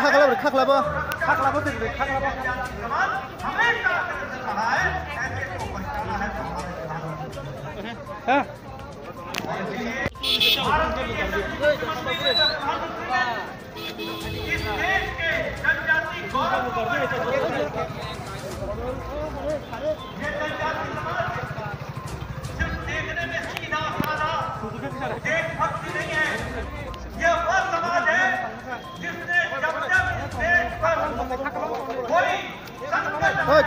खाख्लाबो खाख्लाबो खाख्लाबो खाख्लाबो हमें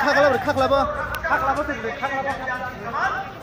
खाख्लाबो खाख्लाबो खाख्लाबो खाख्लाबो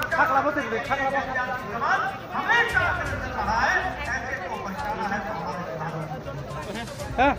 छकला बोलते थे छकला हमें छकला कर रहा है ऐसे को पहचाना है तो हमारे हाँ।